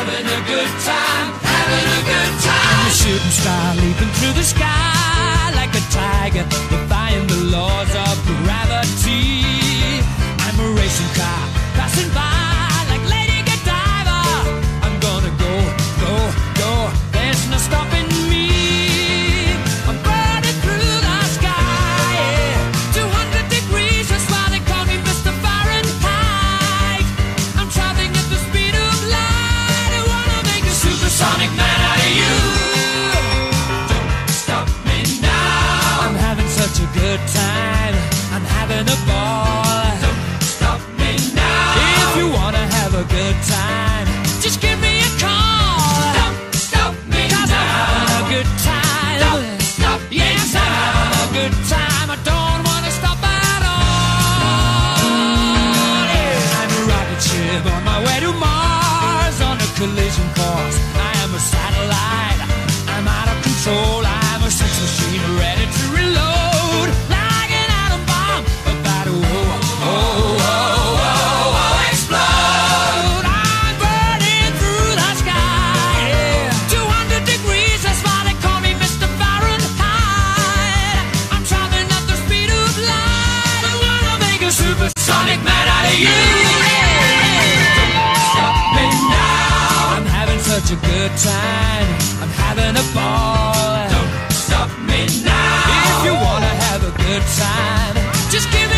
Having a good time, having a good time. I'm a shooting star leaping through the sky like a tiger, collision course. I am a satellite. I'm out of control. I'm a sex machine ready to reload. Like an atom bomb about to oh, oh, oh, oh, oh, explode. I'm burning through the sky. Yeah. 200 degrees, that's why they call me Mr. Fahrenheit. I'm traveling at the speed of light. I wanna make a supersonic man such a good time. I'm having a ball. Don't stop me now. If you wanna have a good time, just give